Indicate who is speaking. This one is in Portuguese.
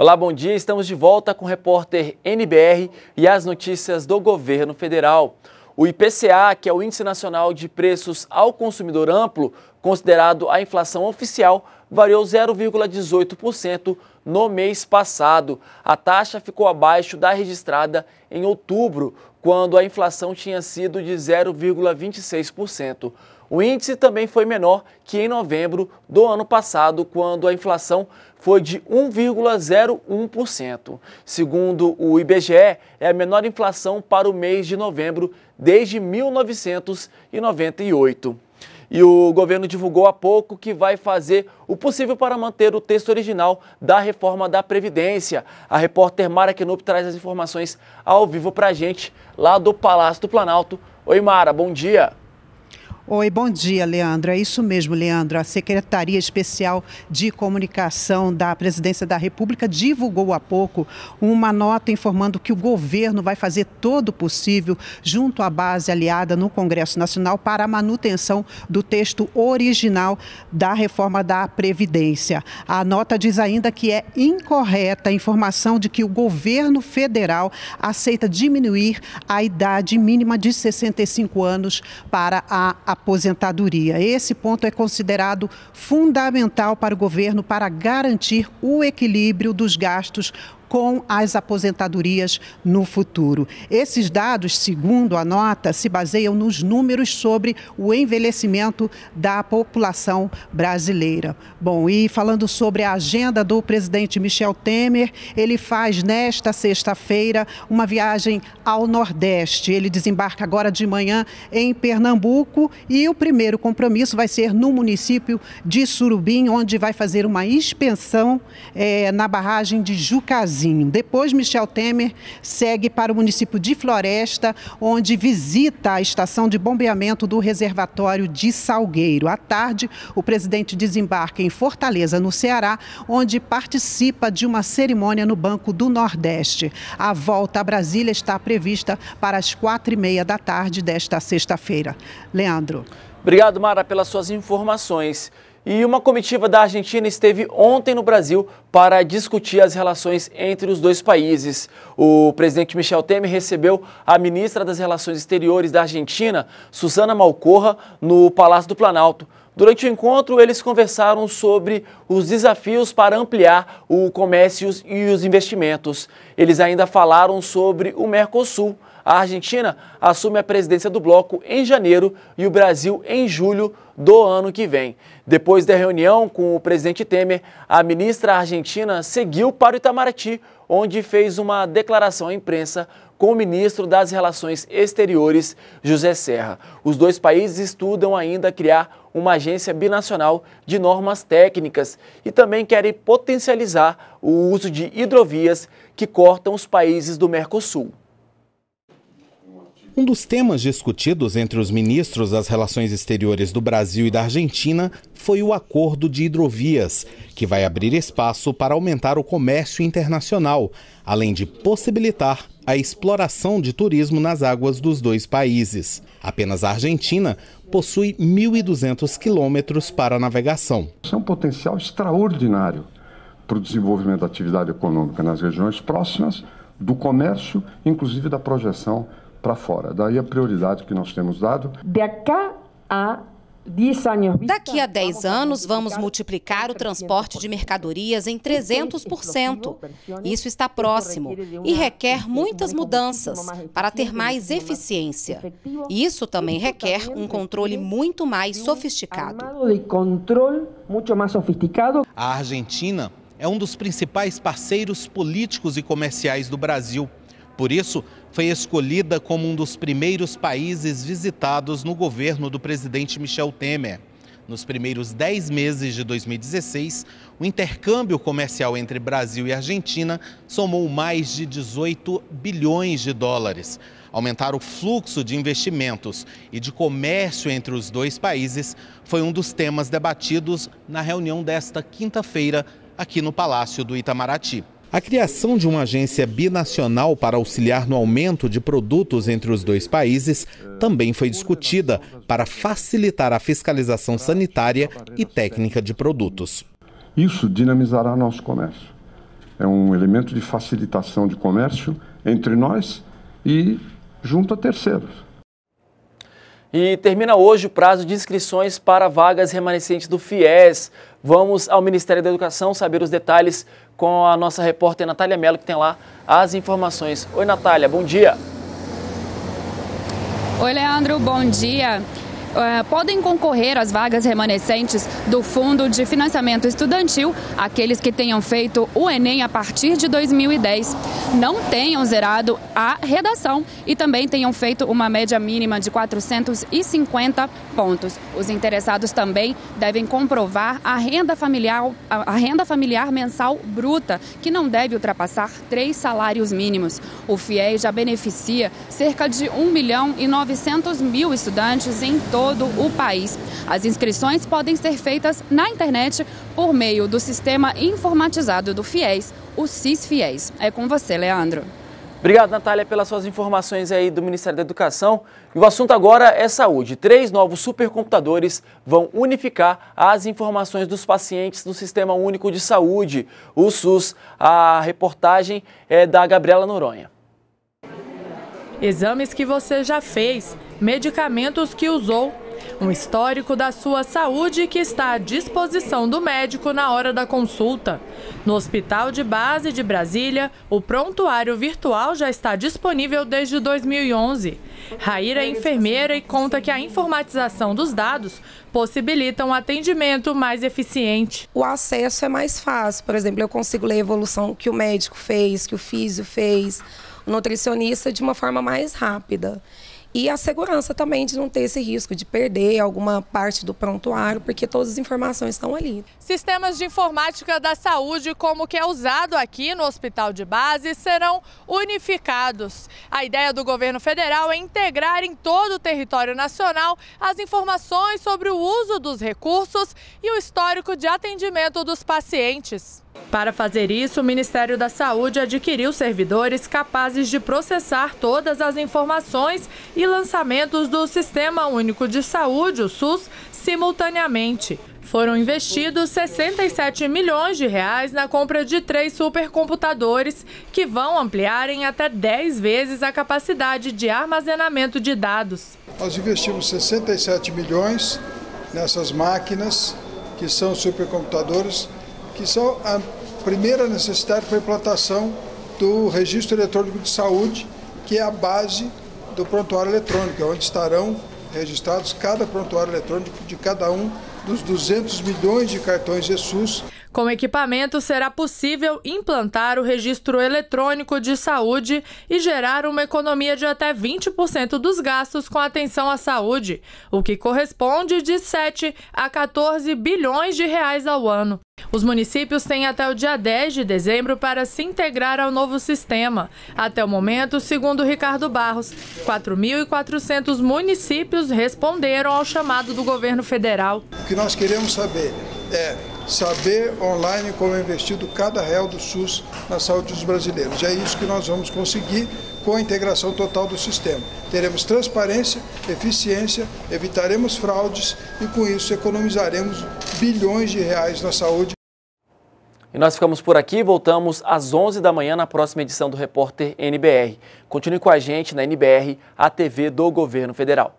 Speaker 1: Olá, bom dia. Estamos de volta com o repórter NBR e as notícias do governo federal. O IPCA, que é o Índice Nacional de Preços ao Consumidor Amplo, considerado a inflação oficial, variou 0,18% no mês passado. A taxa ficou abaixo da registrada em outubro, quando a inflação tinha sido de 0,26%. O índice também foi menor que em novembro do ano passado, quando a inflação foi de 1,01%. Segundo o IBGE, é a menor inflação para o mês de novembro desde 1998. E o governo divulgou há pouco que vai fazer o possível para manter o texto original da reforma da Previdência. A repórter Mara Kenup traz as informações ao vivo para a gente lá do Palácio do Planalto. Oi, Mara, bom dia.
Speaker 2: Oi, bom dia, Leandro. É isso mesmo, Leandro. A Secretaria Especial de Comunicação da Presidência da República divulgou há pouco uma nota informando que o governo vai fazer todo o possível, junto à base aliada no Congresso Nacional, para a manutenção do texto original da reforma da Previdência. A nota diz ainda que é incorreta a informação de que o governo federal aceita diminuir a idade mínima de 65 anos para a aposentadoria. Esse ponto é considerado fundamental para o governo para garantir o equilíbrio dos gastos com as aposentadorias no futuro. Esses dados, segundo a nota, se baseiam nos números sobre o envelhecimento da população brasileira. Bom, e falando sobre a agenda do presidente Michel Temer, ele faz nesta sexta-feira uma viagem ao Nordeste. Ele desembarca agora de manhã em Pernambuco e o primeiro compromisso vai ser no município de Surubim, onde vai fazer uma inspeção é, na barragem de Jucazinho. Depois, Michel Temer segue para o município de Floresta, onde visita a estação de bombeamento do reservatório de Salgueiro. À tarde, o presidente desembarca em Fortaleza, no Ceará, onde participa de uma cerimônia no Banco do Nordeste. A volta a Brasília está prevista para as quatro e meia da tarde desta sexta-feira. Leandro.
Speaker 1: Obrigado, Mara, pelas suas informações. E uma comitiva da Argentina esteve ontem no Brasil para discutir as relações entre os dois países. O presidente Michel Temer recebeu a ministra das Relações Exteriores da Argentina, Susana Malcorra, no Palácio do Planalto. Durante o encontro, eles conversaram sobre os desafios para ampliar o comércio e os investimentos. Eles ainda falaram sobre o Mercosul. A Argentina assume a presidência do bloco em janeiro e o Brasil em julho do ano que vem. Depois da reunião com o presidente Temer, a ministra argentina seguiu para o Itamaraty, onde fez uma declaração à imprensa com o ministro das Relações Exteriores, José Serra. Os dois países estudam ainda criar uma agência binacional de normas técnicas e também querem potencializar o uso de hidrovias que cortam os países do Mercosul.
Speaker 3: Um dos temas discutidos entre os ministros das Relações Exteriores do Brasil e da Argentina foi o acordo de hidrovias, que vai abrir espaço para aumentar o comércio internacional, além de possibilitar a exploração de turismo nas águas dos dois países. Apenas a Argentina possui 1.200 quilômetros para navegação.
Speaker 4: Isso é um potencial extraordinário para o desenvolvimento da atividade econômica nas regiões próximas, do comércio, inclusive da projeção para fora. Daí a prioridade que nós temos dado.
Speaker 5: De cá a Daqui a 10 anos, vamos multiplicar o transporte de mercadorias em 300%. Isso está próximo e requer muitas mudanças para ter mais eficiência. Isso também requer um controle muito mais sofisticado.
Speaker 3: A Argentina é um dos principais parceiros políticos e comerciais do Brasil. Por isso, foi escolhida como um dos primeiros países visitados no governo do presidente Michel Temer. Nos primeiros 10 meses de 2016, o intercâmbio comercial entre Brasil e Argentina somou mais de 18 bilhões de dólares. Aumentar o fluxo de investimentos e de comércio entre os dois países foi um dos temas debatidos na reunião desta quinta-feira aqui no Palácio do Itamaraty. A criação de uma agência binacional para auxiliar no aumento de produtos entre os dois países também foi discutida para facilitar a fiscalização sanitária e técnica de produtos.
Speaker 4: Isso dinamizará nosso comércio. é um elemento de facilitação de comércio entre nós e junto a terceiros.
Speaker 1: E termina hoje o prazo de inscrições para vagas remanescentes do FIES. Vamos ao Ministério da Educação saber os detalhes com a nossa repórter Natália Mello, que tem lá as informações. Oi, Natália, bom dia.
Speaker 6: Oi, Leandro, bom dia. Uh, podem concorrer às vagas remanescentes do Fundo de Financiamento Estudantil aqueles que tenham feito o Enem a partir de 2010, não tenham zerado a redação e também tenham feito uma média mínima de 450 pontos. Os interessados também devem comprovar a renda familiar, a renda familiar mensal bruta, que não deve ultrapassar três salários mínimos. O FIES já beneficia cerca de 1 milhão e 900 mil estudantes em todo todo o país. As inscrições podem ser feitas na internet por meio do sistema informatizado do FIES, o CIS-FIES. É com você, Leandro.
Speaker 1: Obrigado, Natália, pelas suas informações aí do Ministério da Educação. E o assunto agora é saúde. Três novos supercomputadores vão unificar as informações dos pacientes no Sistema Único de Saúde, o SUS. A reportagem é da Gabriela Noronha.
Speaker 7: Exames que você já fez, medicamentos que usou, um histórico da sua saúde que está à disposição do médico na hora da consulta. No Hospital de Base de Brasília, o prontuário virtual já está disponível desde 2011. Raíra é enfermeira e conta que a informatização dos dados possibilita um atendimento mais eficiente.
Speaker 8: O acesso é mais fácil. Por exemplo, eu consigo ler a evolução que o médico fez, que o físio fez nutricionista de uma forma mais rápida. E a segurança também de não ter esse risco de perder alguma parte do prontuário, porque todas as informações estão ali.
Speaker 7: Sistemas de informática da saúde, como o que é usado aqui no Hospital de Base, serão unificados. A ideia do governo federal é integrar em todo o território nacional as informações sobre o uso dos recursos e o histórico de atendimento dos pacientes. Para fazer isso, o Ministério da Saúde adquiriu servidores capazes de processar todas as informações e lançamentos do Sistema Único de Saúde, o SUS, simultaneamente. Foram investidos 67 milhões de reais na compra de três supercomputadores que vão ampliar em até 10 vezes a capacidade de armazenamento de dados.
Speaker 9: Nós investimos 67 milhões nessas máquinas que são supercomputadores que são a primeira necessidade para a implantação do registro eletrônico de saúde, que é a base do prontuário eletrônico, onde estarão registrados cada prontuário eletrônico de cada um dos 200 milhões de cartões Jesus
Speaker 7: com equipamento, será possível implantar o registro eletrônico de saúde e gerar uma economia de até 20% dos gastos com atenção à saúde, o que corresponde de 7 a 14 bilhões de reais ao ano. Os municípios têm até o dia 10 de dezembro para se integrar ao novo sistema. Até o momento, segundo Ricardo Barros, 4.400 municípios responderam ao chamado do governo federal.
Speaker 9: O que nós queremos saber é saber online como é investido cada real do SUS na saúde dos brasileiros. E é isso que nós vamos conseguir com a integração total do sistema. Teremos transparência, eficiência, evitaremos fraudes e com isso economizaremos bilhões de reais na saúde.
Speaker 1: E nós ficamos por aqui, voltamos às 11 da manhã na próxima edição do Repórter NBR. Continue com a gente na NBR, a TV do Governo Federal.